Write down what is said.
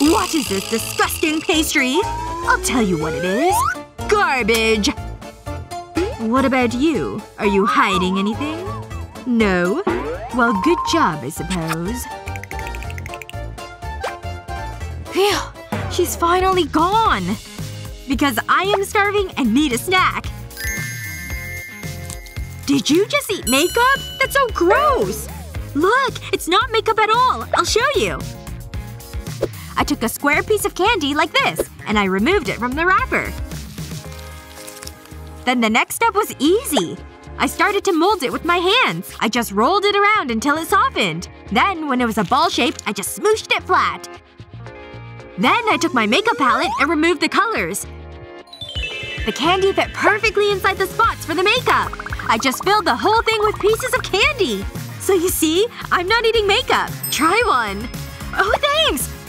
What is this disgusting pastry? I'll tell you what it is. Garbage! What about you? Are you hiding anything? No? Well, good job, I suppose. Phew. She's finally gone! Because I am starving and need a snack. Did you just eat makeup? That's so gross! Look! It's not makeup at all! I'll show you! I took a square piece of candy like this, and I removed it from the wrapper. Then the next step was easy. I started to mold it with my hands. I just rolled it around until it softened. Then, when it was a ball shape, I just smooshed it flat. Then I took my makeup palette and removed the colors. The candy fit perfectly inside the spots for the makeup. I just filled the whole thing with pieces of candy. So you see? I'm not eating makeup. Try one. Oh thanks!